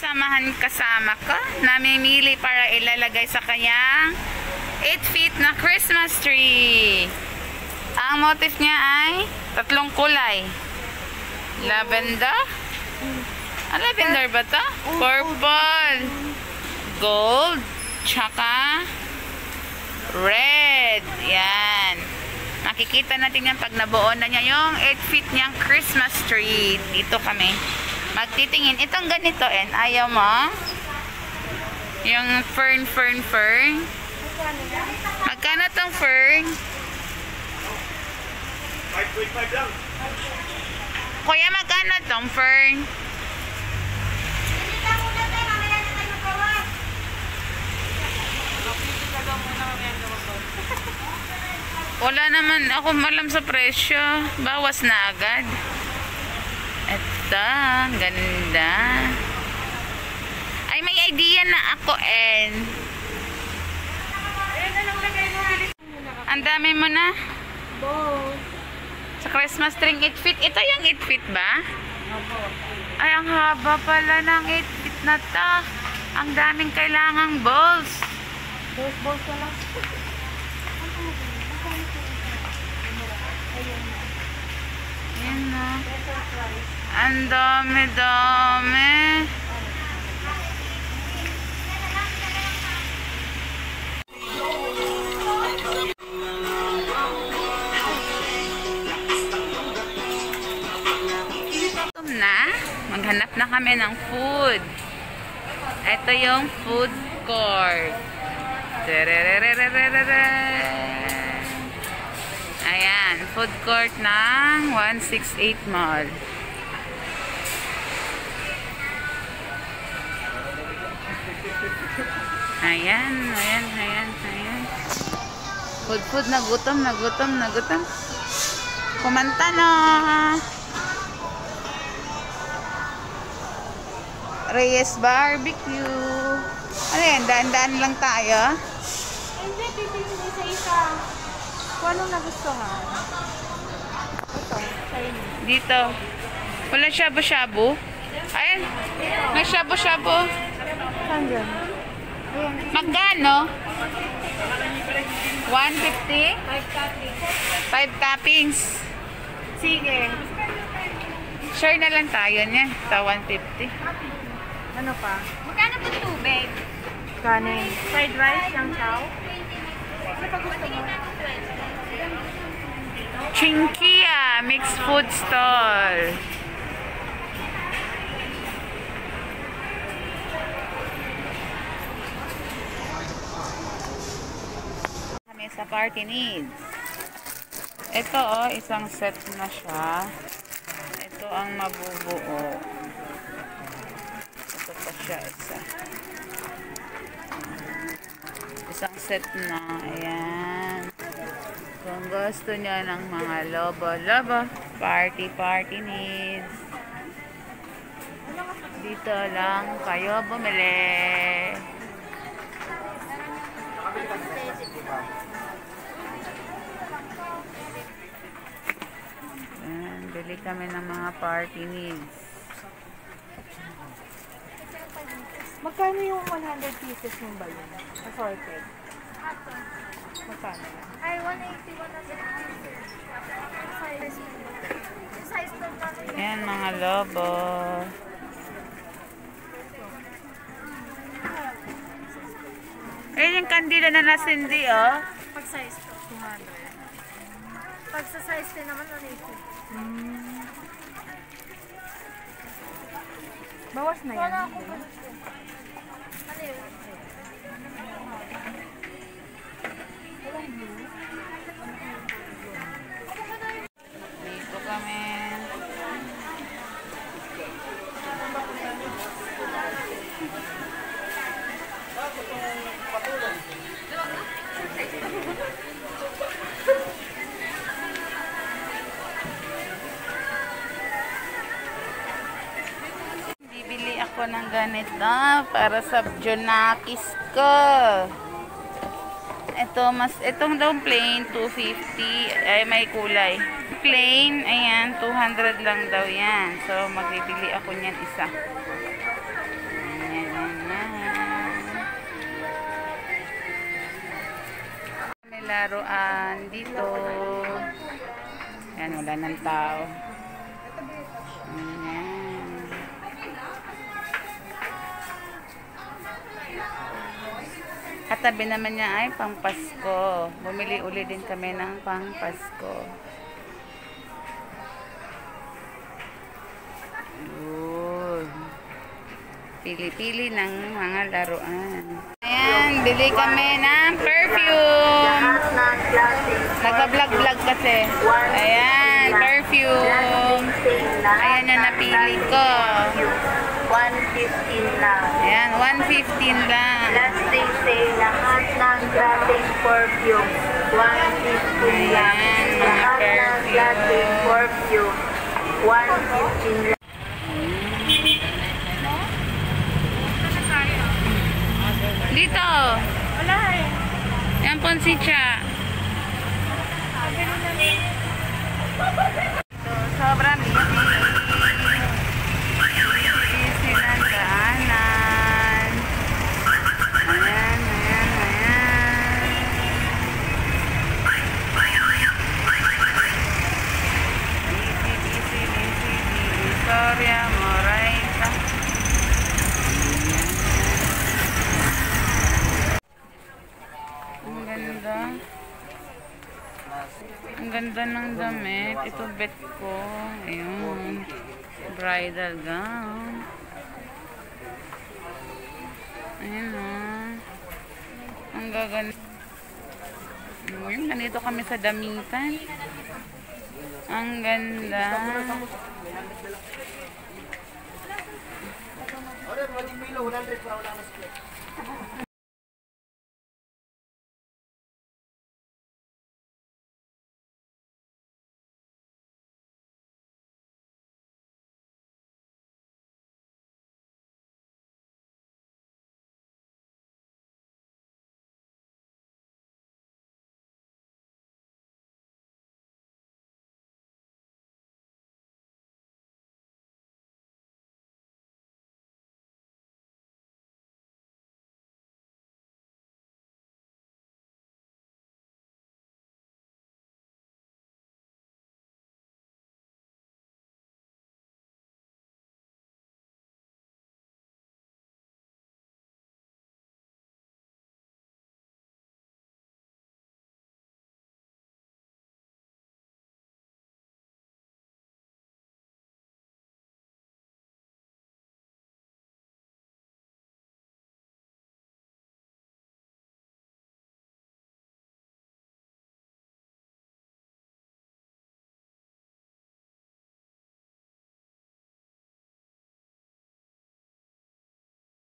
Samahan kasama ko, namimili para ilalagay sa kanyang 8 feet na Christmas tree. Ang motif niya ay tatlong kulay. Lavender? Ah, lavender ba to? Purple. Gold. Tsaka red. Yan. Makikita natin yan pag nabuo na niya yung 8 feet niyang Christmas tree. Dito kami. Magtitingin. Itong ganito, en. Ayaw mo? Yung fern, fern, fern. Magkano tong fern? 5.5 lang. Kuya, magkano tong fern? Wala naman ako malam sa presyo. Bawas na agad. Ang ganda. Ay, may idea na ako, En. Ang dami mo na. Sa Christmas tree, 8 feet. Ito yung 8 feet ba? Ay, ang haba pala ng 8 feet na to. Ang daming kailangang balls. Dos balls na lang. Yan na. Ang dami-dami. Na. Maghanap na kami ng food. Ito yung food court. Ayan, food court ng 168 Mall. Ayan, ayan, ayan, ayan. Food, food, nagutom, nagutom, nagutom. Kumanta na. Reyes Barbecue. Ano yan, daan-daan lang tayo. Hindi, pipili isa-isa. Kung anong nagustuhan. Ito, Chinese. Dito. Wala shabu-shabu. Ayan. May shabu-shabu. Saan dyan? Magkano? 150? 5 cutting. 5 toppings. Sige. Share na lang tayo niya. Sa 150. Ano pa? Magkano po tubig? Kanin. Fried rice, yung chow. Ano pa gusto mo? Chinkia Mixed Food Stall. Sa party needs. Ito oh, isang set na siya. Ito ang mabubuo. Ito pa siya isa. Isang set na. Ayan. Kung gusto niya ng mga lobo-lobo, party-party needs. Dito lang kayo bumili. Bili kami ng mga party needs. Magkano yung 100 pieces ng balloon? Assorted. Magkano? Ay, 180, 180. Size. Size to pa. Ayan, mga lobo. Ayan yung kandila na nasindi, oh. Pag size to, 200. Size din naman, 180. Bawas na yan. Wala ako ako ng ganito para sa Junakis ko. Ito, mas, itong daw plain, 250, ay may kulay. Plain, ayan, 200 lang daw yan. So, magbibili ako niyan isa. Ayan laruan dito. Ayan, wala ng tao. Ayan. Katabi naman niya ay pang Pasko. Bumili uli din kami ng pang Pasko. Yun. Pili-pili ng mga laruan. Ayan, bili kami ng perfume. Nagpa-vlog-vlog kasi. Ayan, perfume. Ayan yung napili ko. 115 lang. Ayan, 115 lang. Last day sale, lahat ng gratis perfume. 115 lang. Lahat ng perfume. gratis perfume. 115 lang. Dito. Wala eh. Yan ponsicha. So, Victoria Moraita. Ang ganda. Ang ganda ng damit. Ito bet ko. Ayun. Bridal gown. Ayun o. Ang gaganda. Ayun, ganito kami sa damitan. Ang ganda. 100 for our